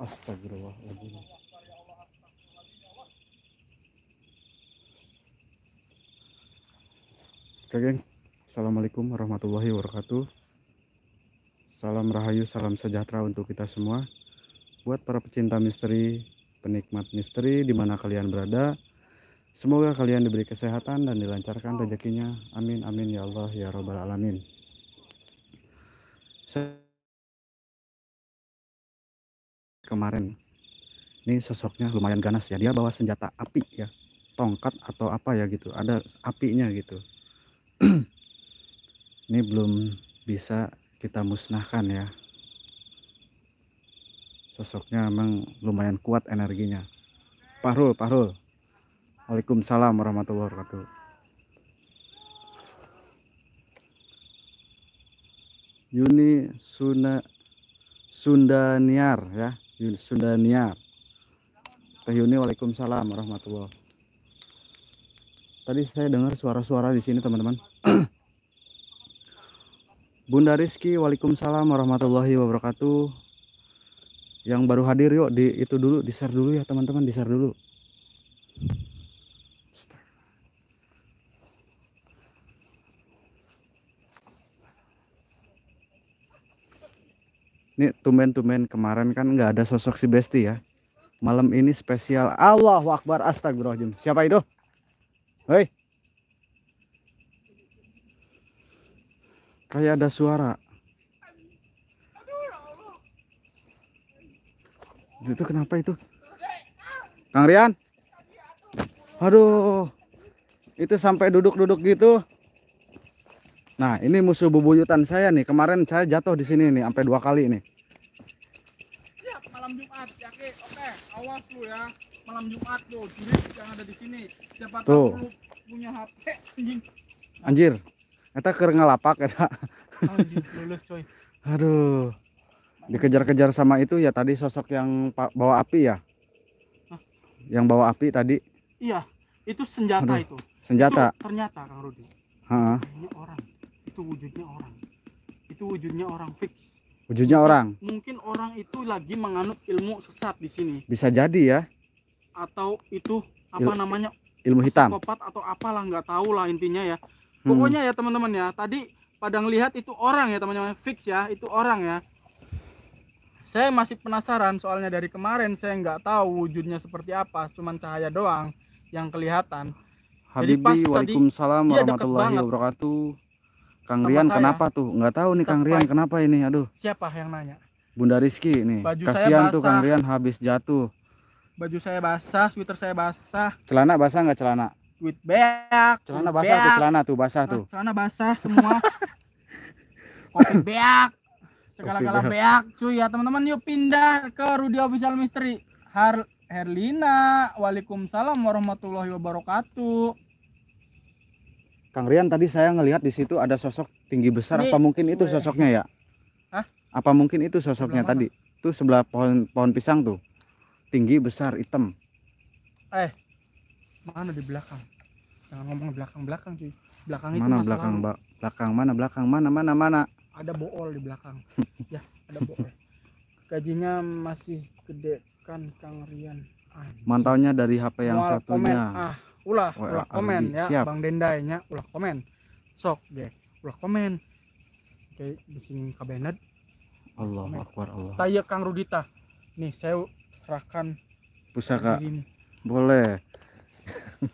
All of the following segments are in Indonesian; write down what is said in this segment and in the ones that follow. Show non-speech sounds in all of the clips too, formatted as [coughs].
Astagfirullahaladzim. Oke geng, Assalamualaikum warahmatullahi wabarakatuh. Salam rahayu, salam sejahtera untuk kita semua. Buat para pecinta misteri, penikmat misteri di mana kalian berada Semoga kalian diberi kesehatan dan dilancarkan rezekinya. Amin amin ya Allah ya Rabbal Alamin Kemarin. Ini sosoknya lumayan ganas ya. Dia bawa senjata api ya. Tongkat atau apa ya gitu. Ada apinya gitu. [clears throat] Ini belum bisa kita musnahkan ya. Sosoknya memang lumayan kuat energinya. Pahrul Pahrul Waalaikumsalam warahmatullahi wabarakatuh. Yuni Sunda Sundaniar ya Yuni Sundaniar Teh Yuni Waalaikumsalam warahmatullahi Tadi saya dengar suara-suara di sini teman-teman. [clears throat] Bunda Rizky Waalaikumsalam warahmatullahi wabarakatuh. Yang baru hadir yuk di itu dulu di share dulu ya teman-teman di share dulu. Ini tumben-tumben kemarin kan nggak ada sosok si Besti ya. Malam ini spesial. Allah Akbar Astagfirullahaladzim. Siapa itu? Hei. Kayak ada suara. Itu kenapa itu? Kang Rian? Aduh. Itu sampai duduk-duduk gitu nah ini musuh bubuyutan saya nih. Kemarin saya jatuh di sini nih sampai dua kali nih. Malam Jumat. Ya oke awas lu ya. Malam Jumat tuh jurid yang ada di sini. Siapa tahu lu punya HP anjing. Anjir. Eta keur ngalapak eta. Anjing lulus coy. [laughs] Aduh. Dikejar-kejar sama itu ya tadi sosok yang bawa api ya? Hah? yang bawa api tadi. Iya itu senjata aduh, itu. Senjata. Itu ternyata Kang Rudi. Itu wujudnya orang itu wujudnya orang fix Wujudnya mungkin, orang. Mungkin orang itu lagi menganut ilmu sesat di sini. Bisa jadi ya. Atau itu apa Il, namanya? Ilmu hitam. Psikopat atau apalah nggak tahu lah intinya ya. Hmm. Pokoknya ya teman-teman ya. Tadi pada ngelihat itu orang ya teman-teman fix ya itu orang ya. Saya masih penasaran soalnya dari kemarin saya nggak tahu wujudnya seperti apa, cuman cahaya doang yang kelihatan. Habibi, Jadi pas Waalaikumsalam warahmatullahi wabarakatuh. Kang Rian saya. kenapa tuh? Nggak tahu nih Kang Rian kenapa ini? Aduh. Siapa yang nanya? Bunda Rizky nih. Baju Kasihan tuh Kang Rian habis jatuh. Baju saya basah, sweater saya basah. Celana basah nggak celana? Sweat beak. Celana basah beak. tuh celana tuh basah tuh. Celana basah semua. [laughs] Kopi beak. Segala-gala beak. Cuy ya teman-teman yuk pindah ke Rudi Official Mystery. Har Herlina. Waalaikumsalam warahmatullahi wabarakatuh. Kang Rian tadi saya ngelihat di situ ada sosok tinggi besar Ini, apa mungkin itu sosoknya ya? Hah? Apa mungkin itu sosoknya tadi? Tuh sebelah pohon pohon pisang tuh. Tinggi besar hitam. Eh. Mana di belakang? Jangan ngomong belakang-belakang cuy. Belakang mana itu belakang ba belakang mana belakang mana mana mana? Ada bool di belakang. [laughs] ya, ada bool. Gajinya masih gede kan Kang Rian. Ah, Mantaunya dari HP yang Mual satunya. Ah, ulah ulah komen ya siap. Bang Dendainya ulah komen. Sok deh ulah komen. Oke bising kabinet Allah Akbar Allah. Taya Kang Rudita. Nih saya serahkan pusaka boleh. [laughs]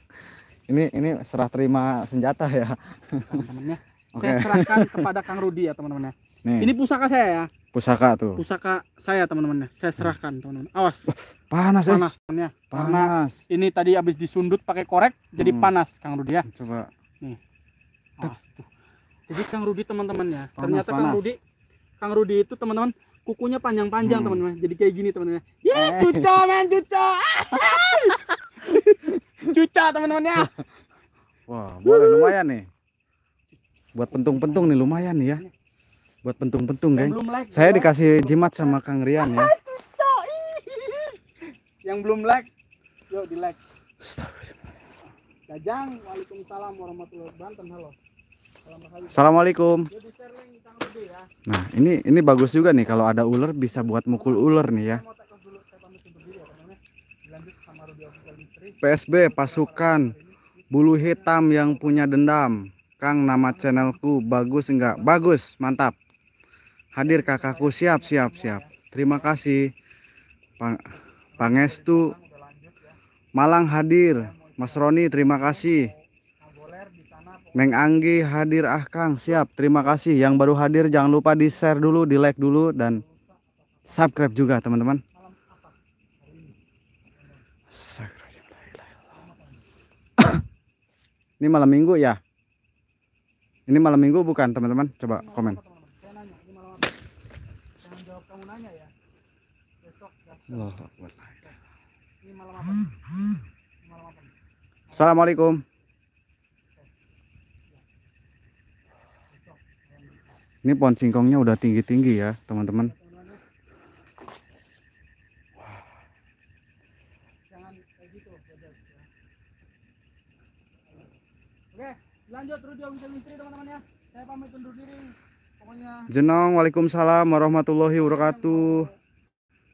Ini ini serah terima senjata ya. Teman-temannya okay. [laughs] saya serahkan kepada Kang Rudi ya teman-teman ya. Ini pusaka saya ya pusaka tuh. Pusaka saya teman-teman saya serahkan teman-teman. Awas. Panas eh. panas temannya panas. ini tadi habis disundut pakai korek hmm. jadi panas Kang Rudi ya. Coba. Nih. Awas tuh. Jadi Kang Rudi teman-temannya ternyata panas. Kang Rudi Kang Rudi itu teman-teman kukunya panjang-panjang hmm. teman-teman. Jadi kayak gini teman-teman. Ya eh. cuco men cuco. [laughs] Cuca teman-temannya wah boleh lumayan nih. Buat pentung-pentung nih lumayan nih ya buat pentung-pentung geng like, saya bro. dikasih jimat sama Kang Rian ya [laughs] yang belum like yuk di like Jajang, Waalaikumsalam warahmatullahi wabarakatuh. Halo. Assalamualaikum. Ya. Nah, ini ini bagus juga nih kalau ada ular bisa buat mukul ular nih ya. PSB ya, pasukan bulu hitam yang punya dendam. Kang nama channelku bagus enggak? Bagus, mantap hadir kakakku. Siap siap siap. Terima kasih. Pang Pangestu Malang hadir. Mas Roni terima kasih. Meng Anggi hadir. Ah Kang siap. Terima kasih. Yang baru hadir jangan lupa di share dulu di like dulu dan subscribe juga teman-teman. Ini malam minggu ya? Ini malam minggu bukan teman-teman? Coba komen Saya nanya, ini malam apa? Jangan jawab kamu nanya ya. Besok ya. Allahu Akbar. Ini malam apa? Ini malam apa? Assalamualaikum ini pohon singkongnya udah tinggi-tinggi ya teman-teman gitu. ya. Oke, lanjut Rudio teman-teman ya. Saya pamit undur diri. Pokoknya Jenong Waalaikumsalam warahmatullahi wabarakatuh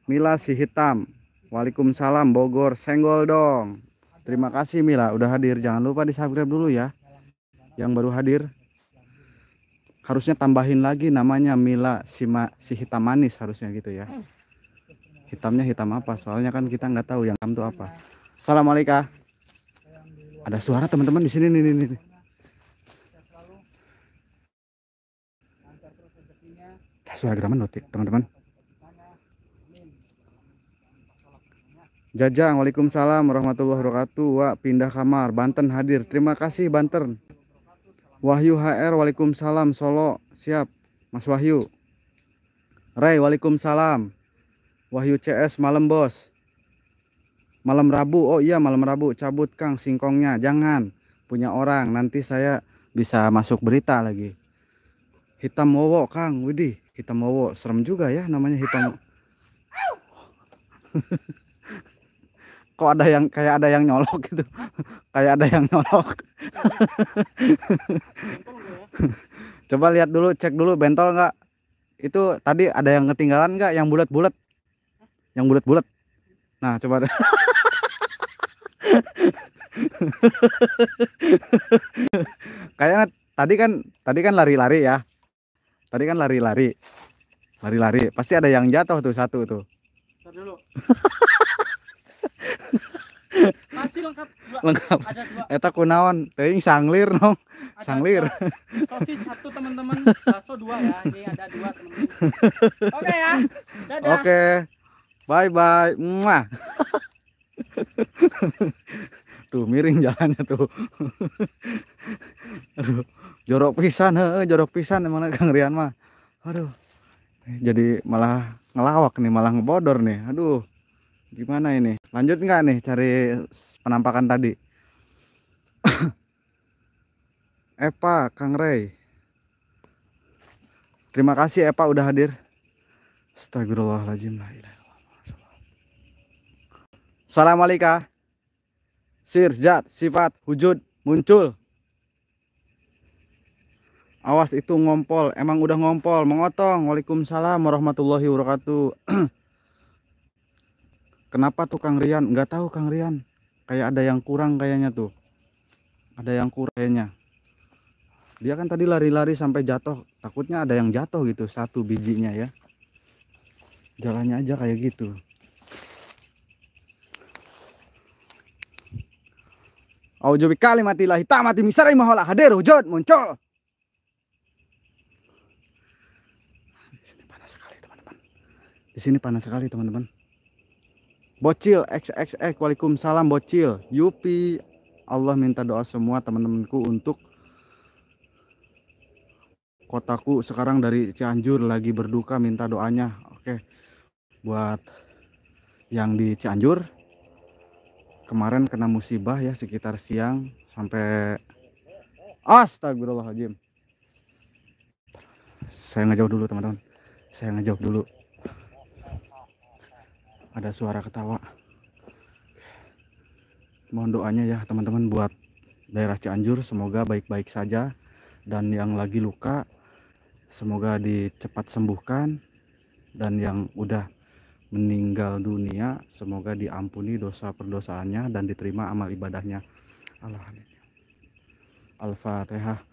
Mila si hitam. Waalaikumsalam Bogor senggol dong. Terima kasih Mila. Udah hadir. Jangan lupa di subscribe dulu ya. Yang baru hadir. Harusnya tambahin lagi namanya Mila si, ma, si hitam manis harusnya gitu ya. Hitamnya hitam apa? Soalnya kan kita nggak tahu yang hitam itu apa. Assalamualaikum. Ada suara teman-teman di sini nih, nih, nih. Ada suara geraman notik teman-teman Jajang, Waalaikumsalam warahmatullahi wabarakatuh. Wak, pindah kamar. Banten hadir. Terima kasih Banten. Wahyu HR, Waalaikumsalam. Solo, siap. Mas Wahyu. Ray, Waalaikumsalam. Wahyu CS, malam bos. Malam Rabu, oh iya malam Rabu. Cabut Kang singkongnya. Jangan. Punya orang. Nanti saya bisa masuk berita lagi. Hitam wowo Kang. Widih, hitam wowo. Serem juga ya namanya hitam. Kok ada yang kayak ada yang nyolok gitu. [laughs] Kayak ada yang nyolok. [laughs] Coba lihat dulu cek dulu bentol nggak? Itu tadi ada yang ketinggalan nggak? Yang bulat-bulat. Yang bulat-bulat. Nah coba [laughs] kayaknya tadi kan tadi kan lari-lari ya. Tadi kan lari-lari. Lari-lari. Pasti ada yang jatuh tuh satu tuh. Ntar dulu. Masih lengkap dua. lengkap Ada dua. eta kunaon teuing sanglir nong Ada sanglir dua. Sosis satu teman-teman, bakso dua ya. Ini ada dua teman-teman. Oke ya. Dadah. Oke. Bye bye. Muah. tuh miring jalannya tuh. Aduh, jorok pisan heuh, jorok pisan emang Kang Rian mah. Aduh. Jadi malah ngelawak nih, malah ngebodor nih. Aduh. Gimana ini? Lanjut nggak nih cari penampakan tadi? [coughs] Epa, Kang Ray. Terima kasih Epa udah hadir. Astagfirullahaladzim. Assalamualaikum. Sir, zat, sifat, wujud, muncul. Awas itu ngompol, emang udah ngompol, mengotong. Waalaikumsalam warahmatullahi wabarakatuh. [coughs] Kenapa tuh Kang Rian? Nggak tahu Kang Rian. Kayak ada yang kurang kayaknya tuh. Ada yang kurang. Dia kan tadi lari-lari sampai jatuh. Takutnya ada yang jatuh gitu satu bijinya ya. Jalannya aja kayak gitu. Auzubi kalimatillahi tamati min syarri ma khalaq. Hadir wujud muncul. Di sini panas sekali teman-teman. Di sini panas sekali teman-teman. Bocil XXX Waalaikumsalam Bocil. Yupi Allah minta doa semua teman-temanku untuk kotaku sekarang dari Cianjur lagi berduka minta doanya. Oke. Buat yang di Cianjur kemarin kena musibah ya sekitar siang sampai Astagfirullahaladzim. Saya ngejauh dulu teman-teman. Saya ngejauh dulu. Ada suara ketawa. Mohon doanya ya teman-teman buat daerah Cianjur. Semoga baik-baik saja. Dan yang lagi luka semoga dicepat sembuhkan. Dan yang udah meninggal dunia semoga diampuni dosa perdosaannya dan diterima amal ibadahnya. Alhamdulillah. Al-fatihah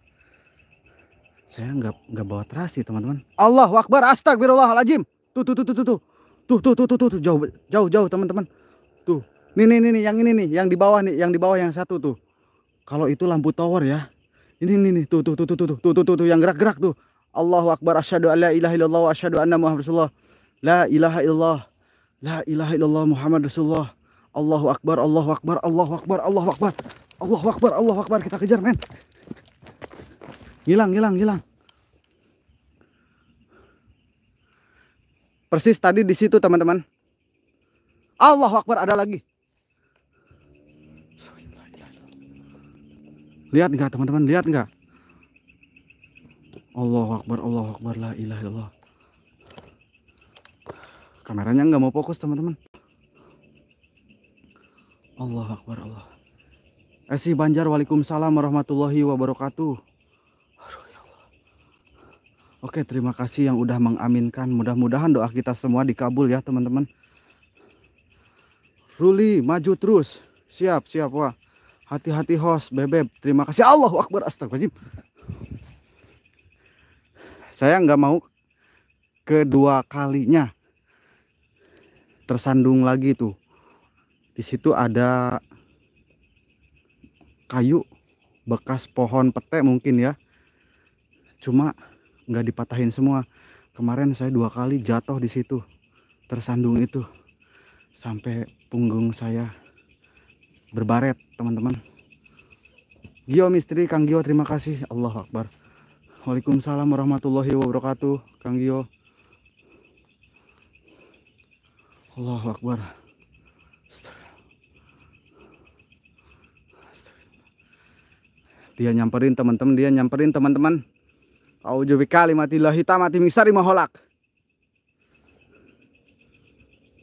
saya nggak nggak bawa terasi teman-teman Allah Akbar astagfirullahaladzim tuh tuh tuh tuh tuh tuh tuh tuh tuh tuh tuh jauh jauh jauh teman-teman tuh nih nih nih yang ini nih yang di bawah nih yang di bawah yang satu tuh kalau itu lampu tower ya ini nih nih tuh tuh tuh tuh tuh tuh tuh tuh, tuh yang gerak-gerak tuh Allahu Akbar asyhadu alla ilaha illallah wa asyhadu anna muhammadar rasulullah la ilaha illallah la ilaha illallah muhammad rasulullah Allahu Akbar Allahu Akbar Allahu Akbar Allahu Akbar Allahu Akbar Allahu Akbar kita kejar men Hilang, hilang, hilang. Persis tadi di situ teman-teman. Allah Akbar ada lagi. Lihat enggak teman-teman? Lihat enggak? Allah Akbar, Allah Akbar, la ilaha illallah. Kameranya nggak mau fokus teman-teman. Allah Akbar, Allah. Esi Banjar, Waalaikumsalam warahmatullahi wabarakatuh. Oke, terima kasih yang udah mengaminkan. Mudah-mudahan doa kita semua dikabul ya, teman-teman. Ruli, maju terus. Siap, siap, wah. Hati-hati host, bebek. Terima kasih. Allahu Akbar, astagfirullahaladzim. Saya nggak mau kedua kalinya tersandung lagi tuh. Di situ ada kayu bekas pohon pete mungkin ya. Cuma nggak dipatahin semua. Kemarin saya dua kali jatuh di situ tersandung itu sampai punggung saya berbaret teman-teman. Gio misteri Kang Gio terima kasih. Allah Akbar. Waalaikumsalam warahmatullahi wabarakatuh Kang Gio. Allah Akbar. Dia nyamperin teman-teman dia nyamperin teman-teman Auzu bikalimatillahi tamati min syarri ma khalaq.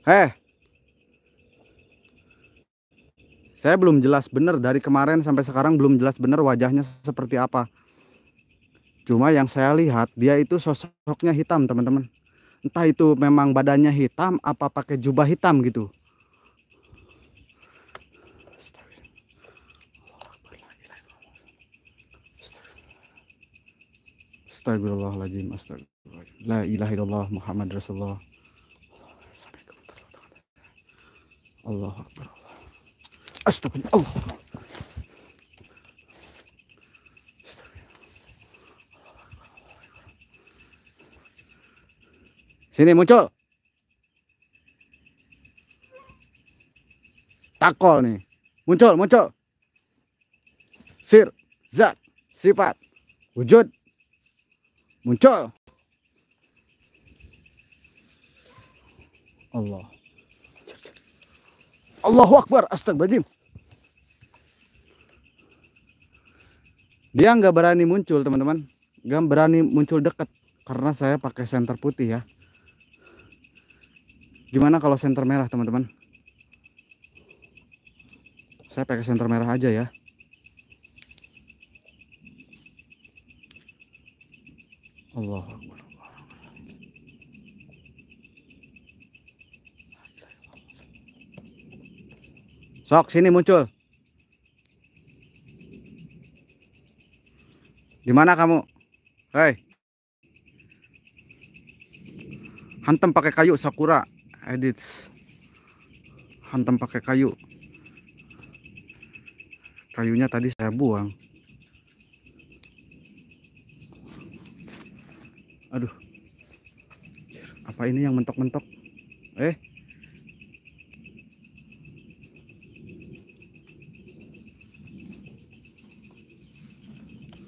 Heh. Saya belum jelas benar dari kemarin sampai sekarang belum jelas benar wajahnya seperti apa. Cuma yang saya lihat dia itu sosoknya hitam, teman-teman. Entah itu memang badannya hitam apa pakai jubah hitam gitu. Astagfirullahaladzim Astagfirullahaladzim La ilaha illallah Muhammad Rasulullah. Allah Akbar Astagfirullah Allah Sini muncul. Takol nih. Muncul, muncul. Sir, zat, sifat Wujud muncul. Allah. Allahu Akbar. Astagfirullahaladzim. Dia nggak berani muncul teman-teman. Nggak berani muncul dekat karena saya pakai senter putih ya. Gimana kalau senter merah teman-teman? Saya pakai senter merah aja ya Sok sini muncul. Di mana kamu? Hei. Hantem pakai kayu sakura edits. Hantem pakai kayu. Kayunya tadi saya buang. Aduh apa ini yang mentok-mentok eh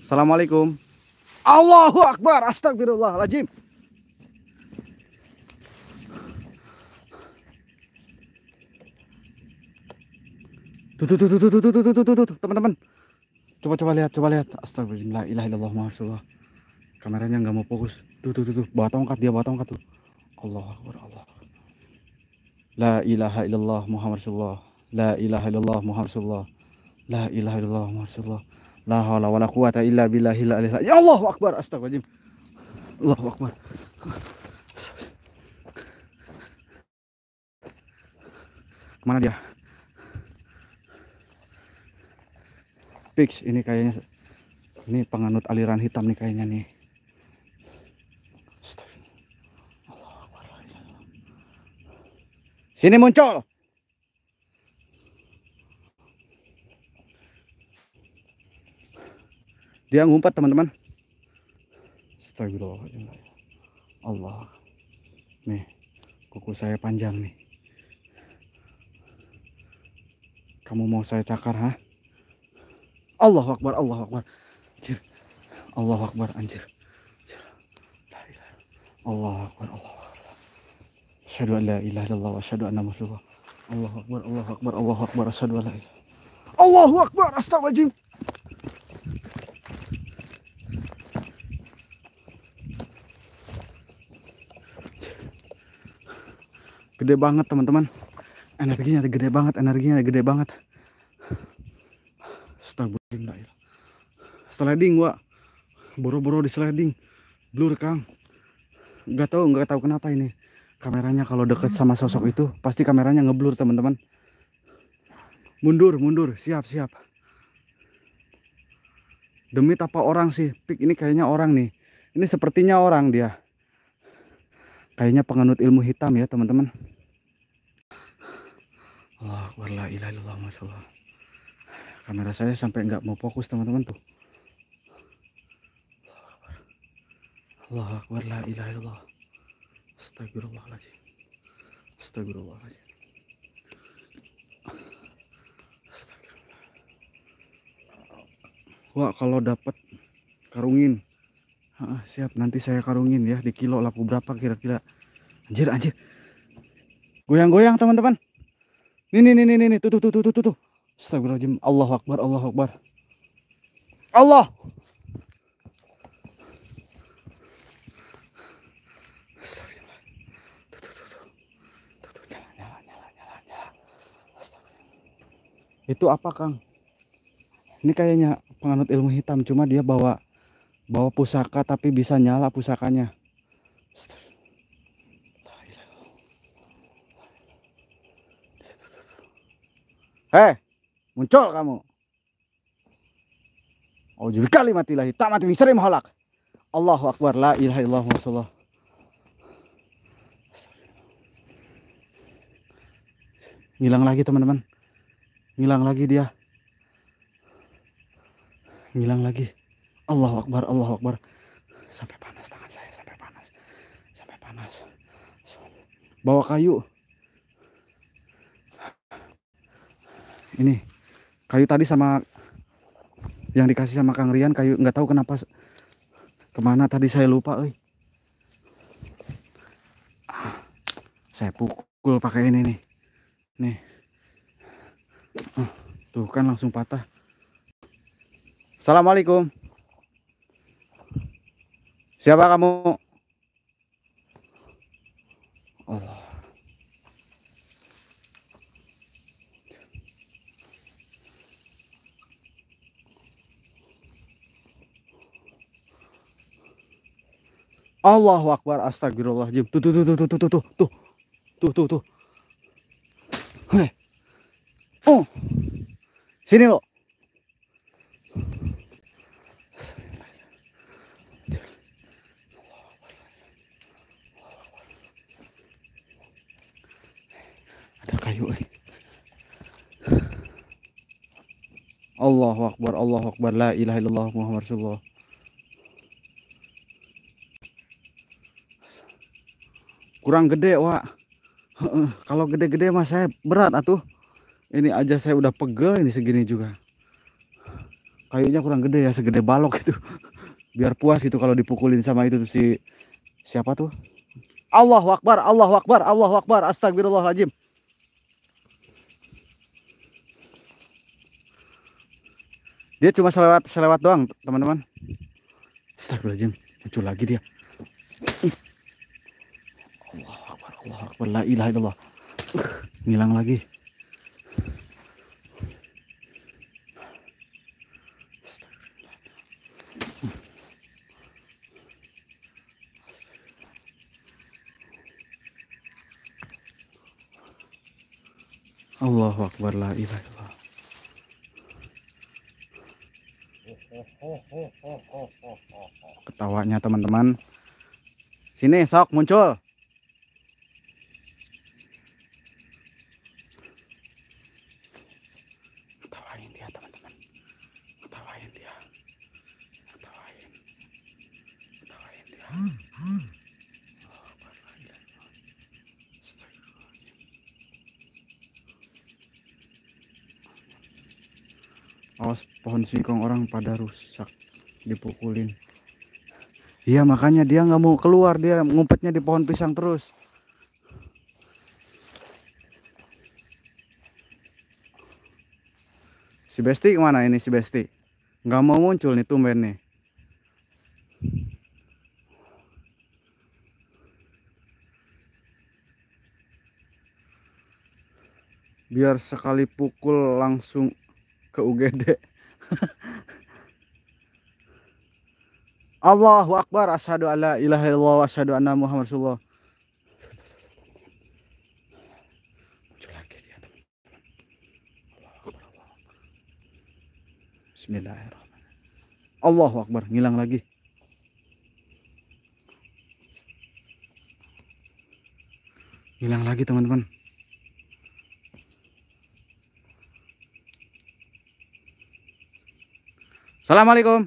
Assalamualaikum Allahu Akbar Astagfirullahaladzim Tuh tuh tuh tuh tuh tuh tuh tuh tuh teman-teman. Coba coba lihat, coba lihat. Astagfirullah, la ilaha illallah. Kameranya nggak mau fokus. Tuh tuh tuh tuh, bawa tongkat dia bawa tongkat tuh. Allah Akbar Allah. La ilaha illallah Muhammad Rasulullah. La ilaha illallah Muhammad Rasulullah. La ilaha illallah Muhammad Rasulullah. La haula wala quwata illa billahil aliyil Ya Allahu Akbar. Astagfirullahaladzim. Allahu Akbar. Ke mana dia? Fix ini kayaknya ini penganut aliran hitam nih kayaknya nih. Sini muncul. Dia ngumpat teman-teman. Astagfirullahaladzim. Allah. Nih, kuku saya panjang nih. Kamu mau saya cakar, ha? Allah Akbar, Allah Akbar. Anjir. Allah Akbar, anjir. Allah Akbar, Allah Akbar. Asyhadu an la ilaha illallah wa asyhadu anna Muhammadar Allah Akbar, Allah Akbar, Allah Akbar, asyhadu an la ilaha. Allahu Akbar, astagfirullahaladzim. Gede banget teman-teman. Energinya gede banget, energinya gede banget. Sliding, Wak. Boro-boro di sliding. Blur, Kang. Gak tahu, nggak tahu kenapa ini. Kameranya kalau deket sama sosok itu, pasti kameranya ngeblur, teman-teman. Mundur, mundur. Siap, siap. Demi apa orang sih? Pik ini kayaknya orang nih. Ini sepertinya orang dia. Kayaknya penganut ilmu hitam ya, teman-teman. Allah Akbar. Kamera saya sampai nggak mau fokus teman-teman tuh. Allah Akbar la ilaha illallah. Astagfirullahaladzim. Astagfirullahaladzim. Wah kalau dapat karungin. Ah, siap. Nanti saya karungin ya di kilo laku berapa kira-kira. Anjir anjir. Goyang-goyang teman-teman. Nih nih nih nih nih tuh tuh tuh tuh tuh tuh. Astagfirullahaladzim. Allah Akbar Allah Akbar. Allah itu apa Kang ini kayaknya penganut ilmu hitam cuma dia bawa bawa pusaka tapi bisa nyala pusakanya Hei, muncul kamu. Oh jadi kali mati lahi, tak mati sering mahalak. Allahu Akbar, la ilaha illallah Rasulullah. Ngilang lagi teman-teman. Ngilang lagi dia. Ngilang lagi. Allahu Akbar, Allahu Akbar. Sampai panas tangan saya, sampai panas. Sampai panas. Bawa kayu. ini kayu tadi sama yang dikasih sama Kang Rian kayu nggak tahu kenapa ke mana tadi saya lupa eh saya pukul pakai ini nih nih tuh kan langsung patah. Assalamualaikum. Siapa kamu? Allah Allahu Akbar astagfirullahaladzim. Tuh tuh tuh tuh tuh tuh tuh tuh tuh tuh tuh. Oh. Sini lo. Ada kayu. Allahu Akbar Allahu Akbar. La ilaha illallah Muhammad Rasulullah. Kurang gede wak. Kalau gede-gede mah saya berat atuh ini aja saya udah pegel ini segini juga kayunya kurang gede ya segede balok itu [laughs] biar puas gitu kalau dipukulin sama itu si siapa tuh Allah Akbar Allah Akbar Allah Akbar astagfirullahaladzim Dia cuma selewat selewat doang, teman-teman. Astagfirullahaladzim, muncul lagi dia. Allah Akbar, Allah Akbar, la ilaha illallah. Ngilang lagi. Allahu Akbar la ilaha illallah. Ketawanya teman-teman. Sini sok muncul. Ketawain dia teman-teman. Ketawain dia. Ketawain. Ketawain dia. Allahu Akbar, la ilaha illallah. Astagfirullahaladzim. Awas pohon singkong orang pada rusak dipukulin. Iya makanya dia nggak mau keluar dia ngumpetnya di pohon pisang terus. Si Besti ke mana ini si Besti? Nggak mau muncul nih tumben nih. Biar sekali pukul langsung ke UGD. [laughs] Allahu Akbar asyhadu alla ilaha illallah wa asyhadu anna Muhammad Rasulullah. Bismillahirrahmanirrahim. Allahu Akbar, ngilang lagi. Hilang lagi teman-teman. Assalamualaikum.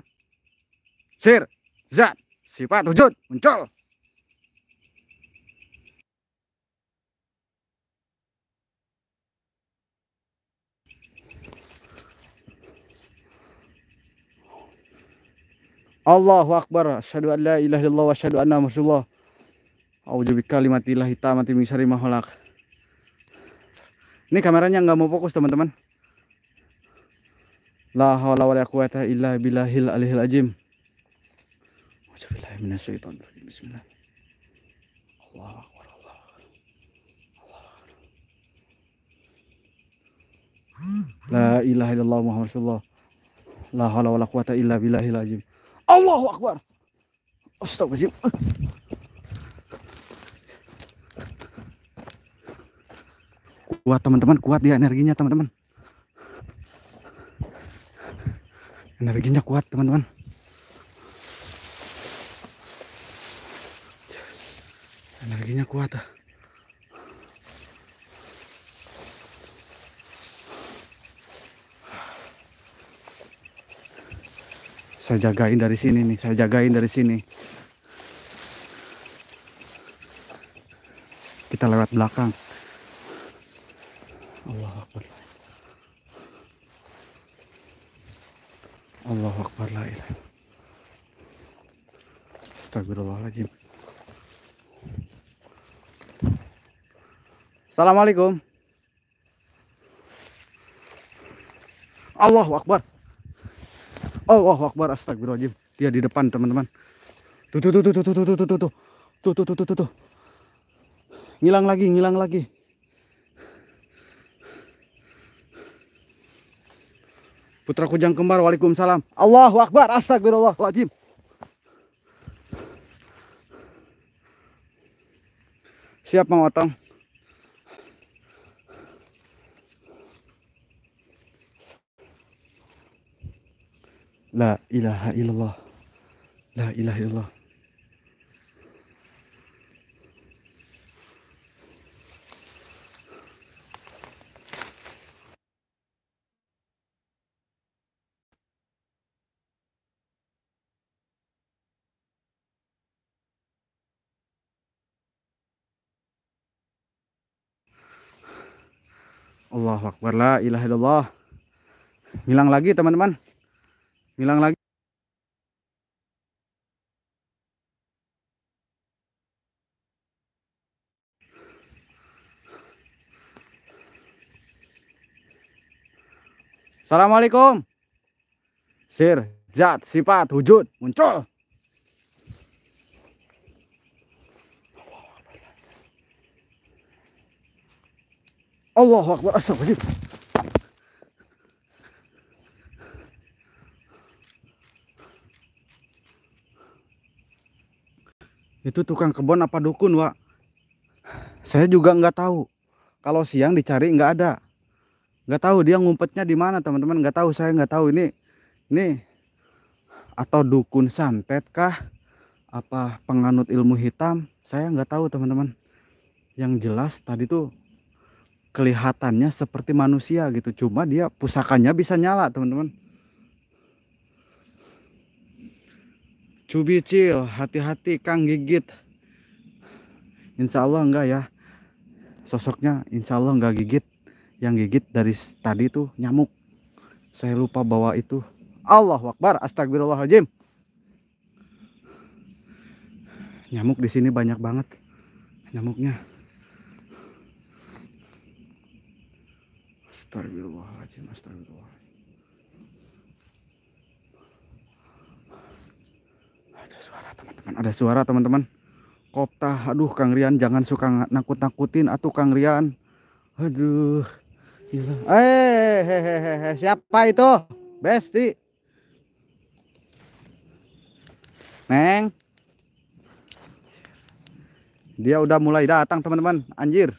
Sir, zat, sifat wujud, muncul. Allahu Akbar. Asyhadu an la ilaha illallah wa asyhadu anna Rasulullah. A'udzu bikalimatillahi tammati min syarri ma khalaq. Ini kameranya nggak mau fokus, teman-teman. La haula wala quwata illa billahil aliyil azim. A'udzubillahi minasyaitonir rajim. Bismillah. Allahu akbar. Allah. La ilaha illallah Muhammad Rasulullah. La haula wala quwata illa billahil azim. Allahu akbar. Astagfirullahaladzim. Kuat teman-teman, kuat dia energinya teman-teman. Energinya kuat teman-teman. Energinya kuat. ah. Saya jagain dari sini nih, saya jagain dari sini. Kita lewat belakang. Allah Akbar. Allahu Akbar la ilaha. Astagfirullahaladzim. Assalamualaikum. Allahu Akbar. Allahu Akbar. Astagfirullahaladzim. Dia di depan teman-teman. Tuh tuh tuh tuh tuh tuh tuh tuh tuh tuh tuh tuh tuh tuh tuh tuh. Ngilang lagi, ngilang lagi. Putra kujang kembar, waalaikumsalam. Allahu Akbar, astagfirullahaladzim. Siap Mang Otong. La ilaha illallah. La ilaha illallah. Allahu Akbar la ilaha illallah. Hilang lagi teman-teman. Hilang lagi. Assalamualaikum. sir zat sifat wujud muncul Allah Akbar Astagfirullah itu tukang kebun apa dukun Wak? Saya juga nggak tahu. Kalau siang dicari nggak ada. Nggak tahu dia ngumpetnya di mana teman-teman. Nggak tahu saya nggak tahu ini. Ini atau dukun santet kah? Apa penganut ilmu hitam? Saya nggak tahu teman-teman. Yang jelas tadi tuh kelihatannya seperti manusia gitu. Cuma dia pusakanya bisa nyala teman-teman Cubicil, hati-hati Kang gigit. Insya Allah enggak ya. Sosoknya insya Allah enggak gigit. Yang gigit dari tadi tuh nyamuk. Saya lupa bawa itu. Allah Akbar, astagfirullahaladzim. Nyamuk di sini banyak banget. Nyamuknya. Astagfirullahaladzim, astagfirullah. Teman-teman ada suara teman-teman. Kopta aduh Kang Rian jangan suka nakut-nakutin atuh Kang Rian. Aduh gila. Eh hehehe siapa itu? Besti. Neng. Dia udah mulai datang teman-teman. Anjir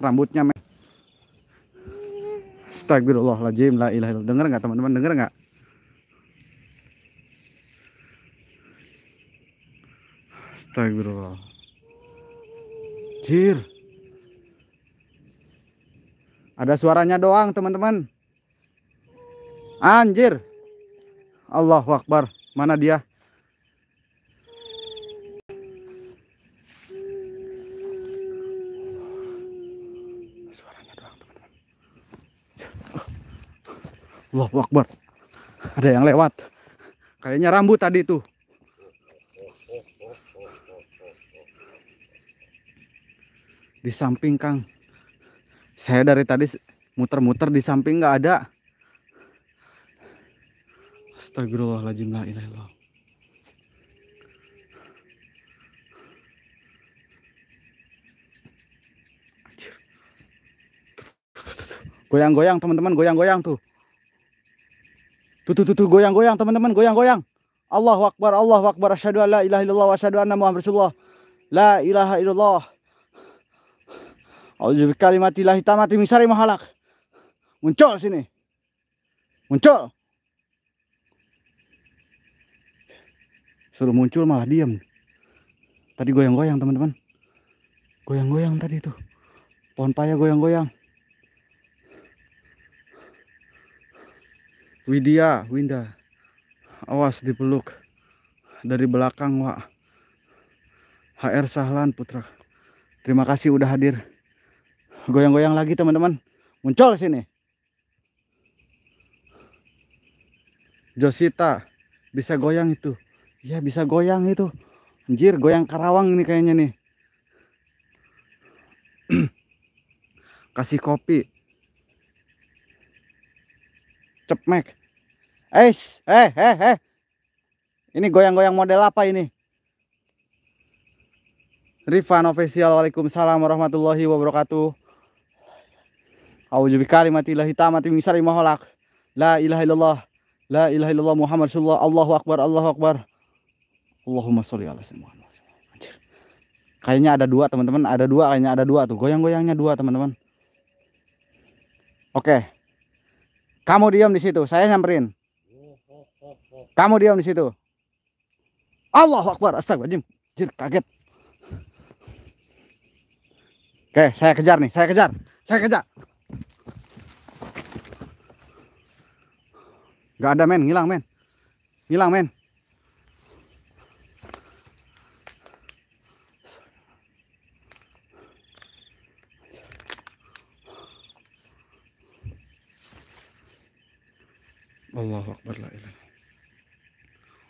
rambutnya Astagfirullahaladzim la ilaha illallah. Denger nggak teman-teman? Denger nggak Astagfirullah. Jir. Ada suaranya doang, teman-teman. Anjir. Allah Akbar. Mana dia? Suaranya doang, teman-teman. Allah Akbar. Ada yang lewat. Kayaknya rambut tadi tuh. Di samping Kang. Saya dari tadi muter-muter di samping nggak ada. Astagfirullahaladzim la ilaha goyang-goyang teman-teman goyang-goyang tuh. Tuh tuh tuh, tuh goyang-goyang teman-teman goyang-goyang. Allahu Akbar Allahu Akbar. Asyhadu an la ilaha illallah wa asyhadu anna muhammadar rasulullah. La ilaha illallah Auzubillahi kalimatillahi tamati min syarri mahalak. Muncul sini. Muncul. Suruh muncul malah diam. Tadi goyang-goyang teman-teman. Goyang-goyang tadi tuh. Pohon paya goyang-goyang. Widya, Winda. Awas dipeluk. Dari belakang, Wak. HR Sahlan Putra. Terima kasih udah hadir goyang-goyang lagi teman-teman. Muncul sini. Josita bisa goyang itu. Ya bisa goyang itu. Anjir goyang Karawang ini kayaknya nih. [clears throat] Kasih kopi. Cepmek. Eh eh eh eh. Ini goyang-goyang model apa ini? Rifan official Waalaikumsalam warahmatullahi wabarakatuh A'udzu bikalimatillahi tammati min syarri ma khalaq. La ilaha illallah. La ilaha illallah Muhammad sallallahu Allahu akbar. Allahu akbar. Allahumma sholli ala sayyidina Anjir. Kayaknya ada dua, teman-teman. Ada dua, kayaknya ada dua tuh. Goyang-goyangnya dua, teman-teman. Oke. Kamu diam di situ, saya nyamperin. Kamu diam di situ. Allahu akbar. Astagfirullahaladzim. Anjir, kaget. Oke, saya kejar nih, saya kejar. Saya kejar. Gak ada men, ngilang men. Ngilang men. Allah Akbar la ilah.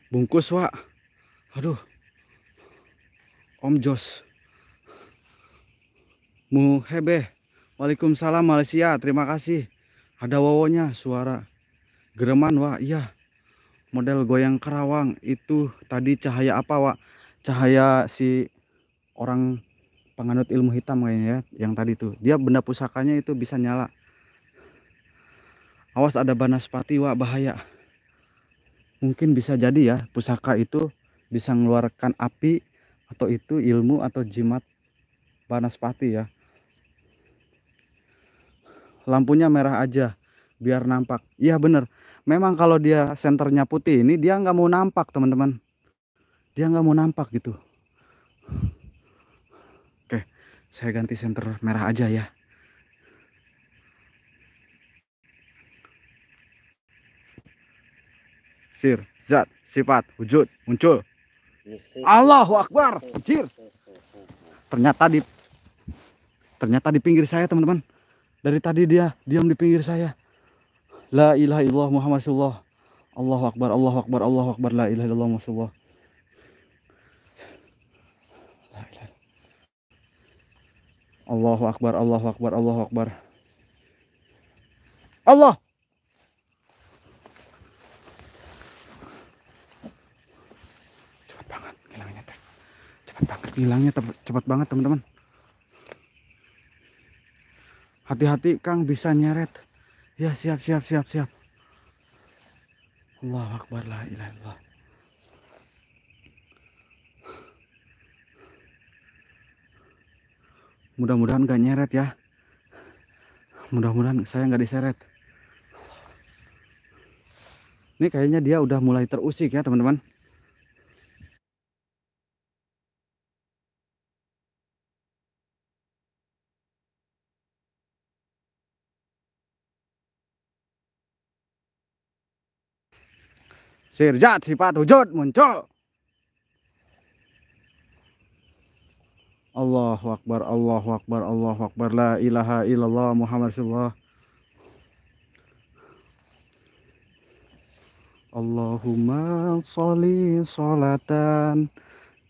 Bungkus wa. Aduh. Om Jos. Muhebe. Waalaikumsalam Malaysia. Terima kasih. Ada wowonya suara. Gereman wah iya. model goyang kerawang. Itu tadi cahaya apa Wak? Cahaya si orang penganut ilmu hitam kayaknya ya yang tadi tuh. Dia benda pusakanya itu bisa nyala. Awas ada banaspati Wak. Bahaya. Mungkin bisa jadi ya pusaka itu bisa mengeluarkan api atau itu ilmu atau jimat banaspati ya. Lampunya merah aja biar nampak. Iya bener memang kalau dia senternya putih ini dia nggak mau nampak teman-teman. Dia nggak mau nampak gitu. Oke saya ganti senter merah aja ya. Sir zat sifat wujud muncul. Allahu Akbar anjir ternyata di ternyata di pinggir saya teman-teman. Dari tadi dia diam di pinggir saya La ilaha illallah Muhammad Rasulullah. Allahu Akbar, Allahu Akbar, Allahu Akbar, La ilaha illallah Rasulullah. Allahu Akbar, Allahu Akbar, Allahu Akbar. Allah. Cepat banget hilangnya teh. Cepat banget hilangnya cepat banget teman-teman. Hati-hati Kang bisa nyeret. Ya siap siap siap siap. Allah Akbar la ilaha illallah. Mudah-mudahan gak nyeret ya. Mudah-mudahan saya nggak diseret. Ini kayaknya dia udah mulai terusik ya teman-teman. Sirjat sifat wujud muncul. Allahu Akbar, Allahu Akbar, Allahu Akbar, la ilaha illallah Muhammad Rasulullah. Allahumma sholli sholatan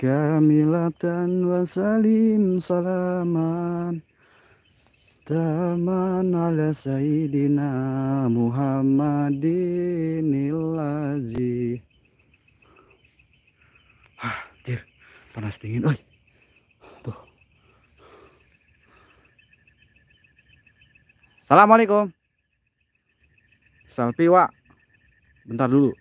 kamilatan wa salim salaman Taman ala Sayyidina Muhammadin ilazi. Hah, jir, panas dingin, oi. Tuh. Assalamualaikum. Selfie, Wak. Bentar dulu.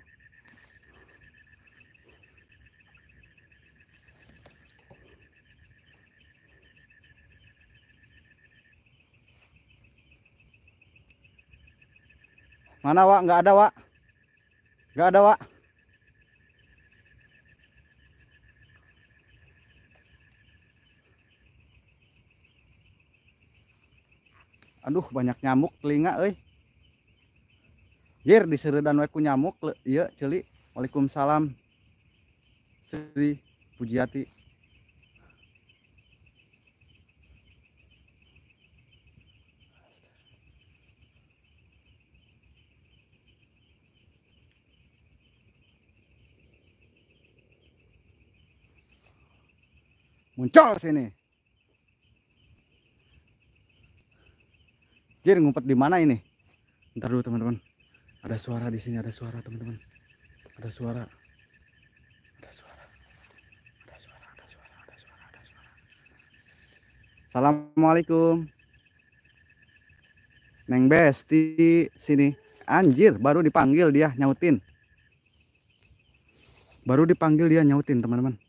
Mana Wak? Nggak ada Wak. Nggak ada Wak. Aduh banyak nyamuk telinga euy. Jir diseredan wae ku nyamuk iya celi. Waalaikumsalam. Sri Pujiati. Muncul sini. Jir ngumpet di mana ini? Ntar dulu teman-teman. Ada suara di sini ada suara teman-teman. Ada suara. Ada suara. Ada suara ada suara ada suara ada suara. Assalamualaikum. Neng Besti sini. Anjir baru dipanggil dia nyautin. Baru dipanggil dia nyautin teman-teman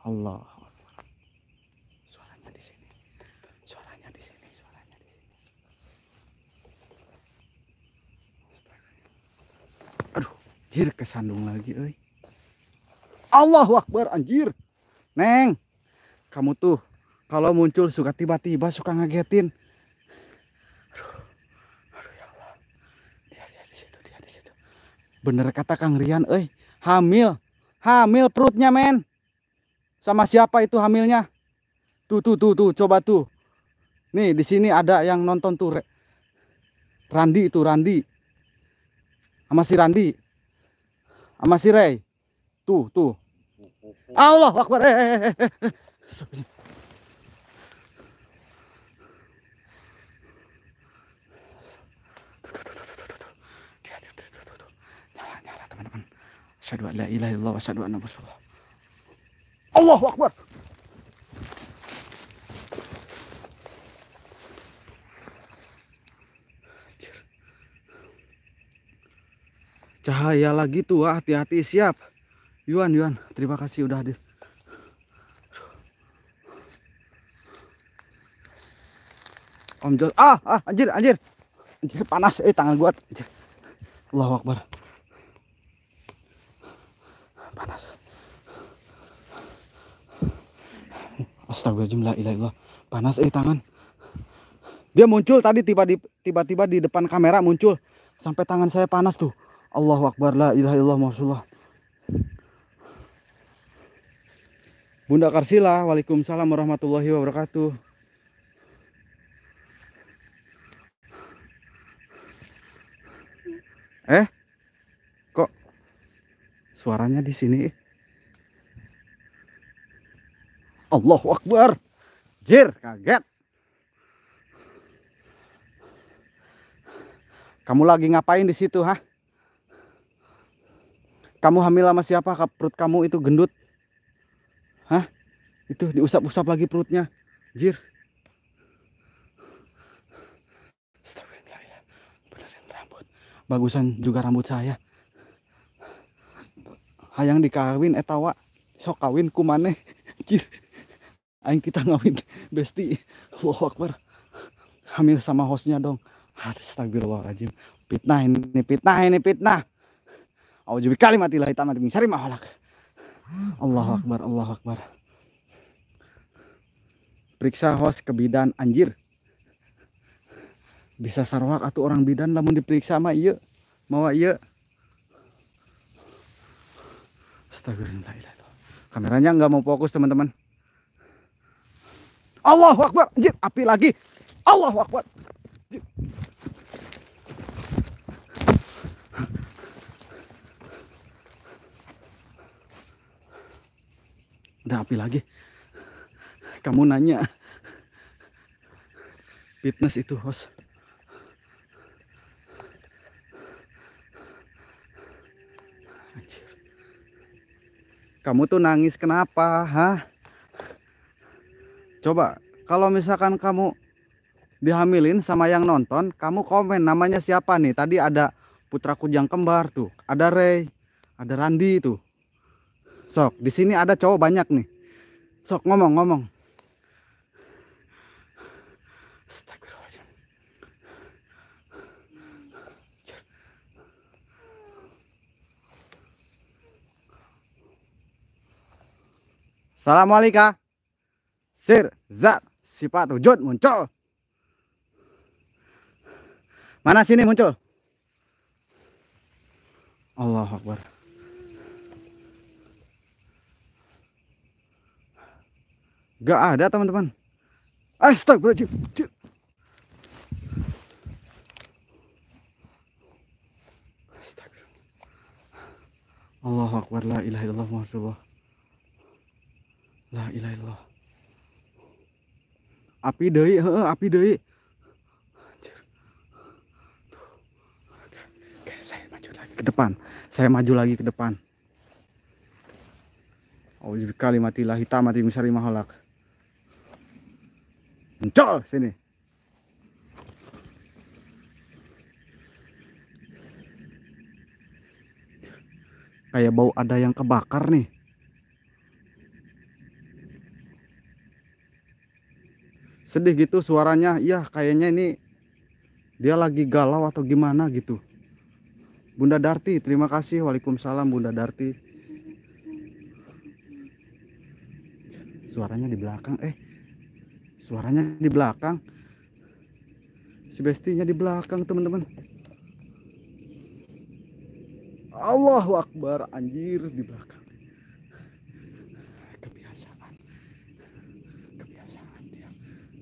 Allah suaranya di sini suaranya di sini suaranya di sini aduh jir kesandung lagi euy Allahu Akbar anjir Neng kamu tuh kalau muncul suka tiba-tiba suka ngagetin aduh, ya Allah dia dia di situ dia di situ bener kata Kang Rian euy hamil hamil perutnya men sama siapa itu hamilnya? Tuh tuh tuh tuh coba tuh. Nih di sini ada yang nonton tuh. Randi itu Randi. Sama si Randi sama sirai. Tuh, tuh. Allah Akbar. Eh, eh, eh. eh, eh. Asyhadu an la ilaha illallah wa asyhadu anna Allahu akbar. Cahaya lagi tuh, ah, hati-hati siap. Yuan, Yuan, terima kasih udah hadir. Om Jol, ah, ah, anjir, anjir, anjir panas, eh tangan gua, anjir. Allahu Akbar. Panas. Astagfirullahaladzim. Panas, eh tangan. Dia muncul tadi tiba-tiba di depan kamera muncul sampai tangan saya panas tuh. Allahu Akbar la ilaha illallah Rasulullah. Bunda Karsila, Waalaikumsalam warahmatullahi wabarakatuh. Eh, kok suaranya di sini? Allahu Akbar. Jir, kaget. Kamu lagi ngapain di situ, ha? Kamu hamil sama siapa? Perut kamu itu gendut. Hah? Itu diusap-usap lagi perutnya. Jir. rambut. Bagusan juga rambut saya. Hayang dikawin etawa. Sok kawin kumane. [laughs] Jir. Aing kita ngawin besti. Allahu Akbar. Hamil sama hostnya dong. Astagfirullahaladzim. Fitnah ini, fitnah ini, fitnah. Auzubi kalimatillahi tammati min syarri ma khalaq. Allahu akbar, Allahu akbar. Periksa host ke bidan anjir. Bisa sarwak atau orang bidan lamun diperiksa mah iya. Mau iya. Astagfirullah. Kameranya nggak mau fokus teman-teman. Allahu akbar, anjir, api lagi. Allahu akbar. Anjir. Ada api lagi. Kamu nanya. Fitness itu host. Kamu tuh nangis kenapa? Hah? Coba kalau misalkan kamu dihamilin sama yang nonton, kamu komen namanya siapa nih? Tadi ada Putra Kujang Kembar tuh, ada Ray, ada Randi tuh. Sok, di sini ada cowok banyak nih. Sok ngomong, ngomong. Assalamualaikum. Sir, Zat, sifat wujud muncul. Mana sini muncul? Allah Akbar. Gak ada teman-teman. Astagfirullahaladzim. Allah Akbar la ilaha illallah Rasulullah. La ilaha illallah. Api deui, heeh, api deui. Saya maju lagi ke depan. Saya maju lagi ke depan. Auzubillahi kalimatillahi hitamati misari mahalak. Muncul sini. Kayak bau ada yang kebakar nih. Sedih gitu suaranya. Iya kayaknya ini dia lagi galau atau gimana gitu. Bunda Darti, terima kasih. Waalaikumsalam Bunda Darti. Suaranya di belakang. Eh, suaranya di belakang. Si bestinya di belakang teman-teman. Allahu Akbar anjir di belakang. Kebiasaan. Kebiasaan dia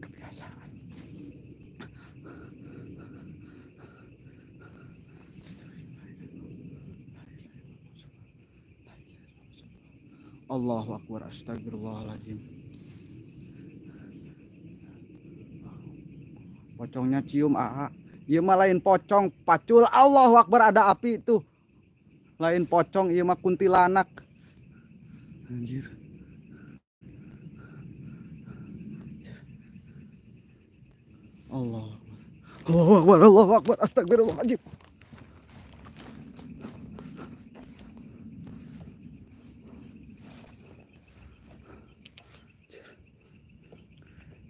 kebiasaan. Allahu Akbar astagfirullahaladzim pocongnya cium AA iya mah lain pocong pacul. Allahu Akbar ada api itu lain pocong iya mah kuntilanak. Anjir. Allah Allahu Akbar Allahu Akbar. Astagfirullahaladzim.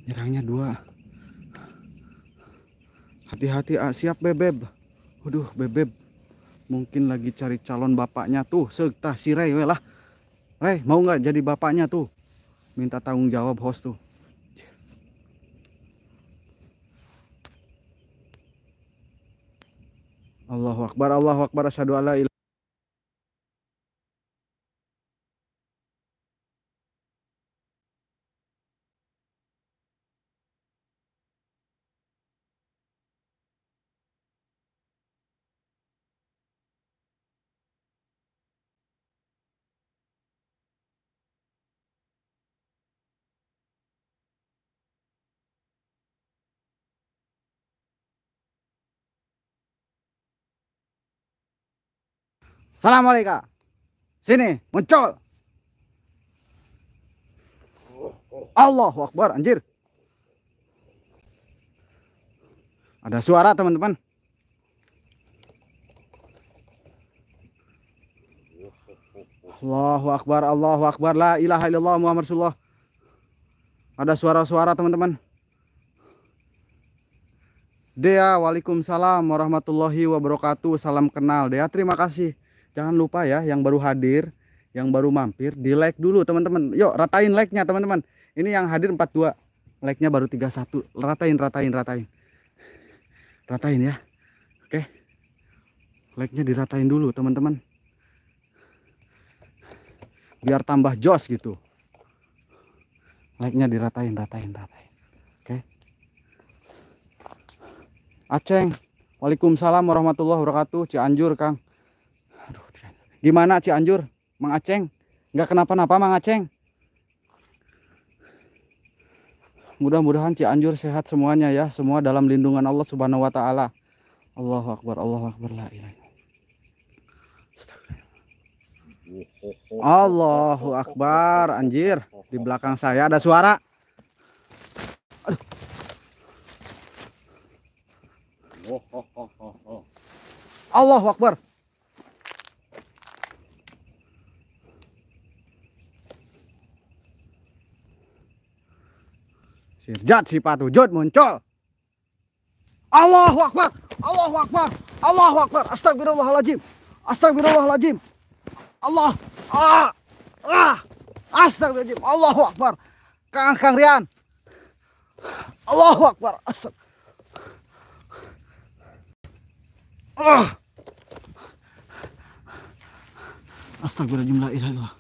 Nyerangnya dua hati-hati ah, siap bebeb. Waduh bebeb. Mungkin lagi cari calon bapaknya tuh. Segtah si Ray lah. Ray mau nggak jadi bapaknya tuh? Minta tanggung jawab host tuh. Allahu Akbar Allahu Akbar. Alla ilaha Assalamualaikum. Sini, muncul. Allahu Akbar, anjir. Ada suara teman-teman. Allahu Akbar, Allahu Akbar, la ilaha illallah Muhammad Rasulullah. Ada suara-suara teman-teman. Dea, Waalaikumsalam warahmatullahi wabarakatuh. Salam kenal. Dea, terima kasih. Jangan lupa ya yang baru hadir, yang baru mampir, di like dulu teman-teman. Yuk, ratain like-nya teman-teman. Ini yang hadir 42. Like-nya baru 31. Ratain, ratain, ratain. Ratain ya. Oke. Like-nya diratain dulu teman-teman. Biar tambah jos gitu. Like-nya diratain, ratain, ratain. Oke. Aceng. Waalaikumsalam warahmatullahi wabarakatuh. Cianjur, Kang. Gimana Cianjur? Mang Aceng? Nggak kenapa-napa Mang Aceng? Mudah-mudahan Cianjur sehat semuanya ya, semua dalam lindungan Allah Subhanahu wa taala. Allahu akbar, Allahu akbar la Allahu akbar, anjir. Di belakang saya ada suara. Aduh. Allahu akbar. Sirjat si patujud muncul. Allahu Akbar. Allahu Akbar. Allahu Akbar. Astagfirullahaladzim. Astagfirullahaladzim. Allah. Ah. Ah. Astagfirullahaladzim. Allahu Akbar. Kang Kang Rian. Allahu Akbar. Astag. Ah. Astagfirullahaladzim. La ilaha illallah.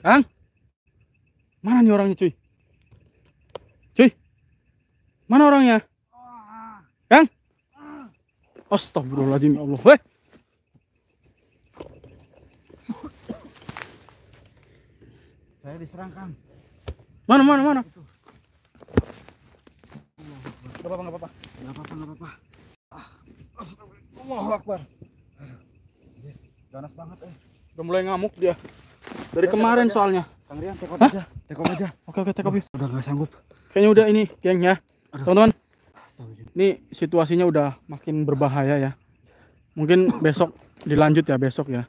Kang. Mana nih orangnya, cuy? Cuy. Mana orangnya? Kang. Astagfirullahaladzim ya Allah. Hei. Saya diserang, Kang. Mana mana mana? Gak apa-apa, gak apa-apa. Enggak apa-apa, enggak apa-apa. Allahu Akbar. Ganas banget, eh. Udah mulai ngamuk dia. Dari kemarin soalnya. Kang Rian, aja. Aja. Oke oke take off yuk. Udah enggak sanggup. Kayaknya udah ini geng ya. Teman-teman, ini situasinya udah makin berbahaya ya. Mungkin besok dilanjut ya besok ya.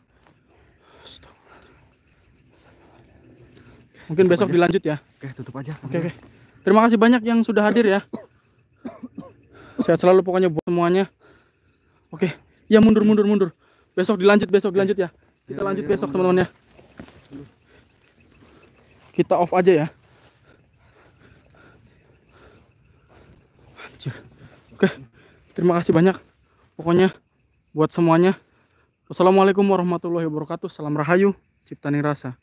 Mungkin besok aja. dilanjut ya. Oke, tutup aja. Oke oke. Terima kasih banyak yang sudah hadir ya. Sehat selalu pokoknya buat semuanya. Oke. Ya mundur mundur mundur. Besok dilanjut besok dilanjut ya. Kita Ya, lanjut ya, besok mundur. teman-teman ya. Kita off aja ya. Oke. Terima kasih banyak. Pokoknya buat semuanya. Wassalamualaikum warahmatullahi wabarakatuh. Salam rahayu. Ciptani rasa.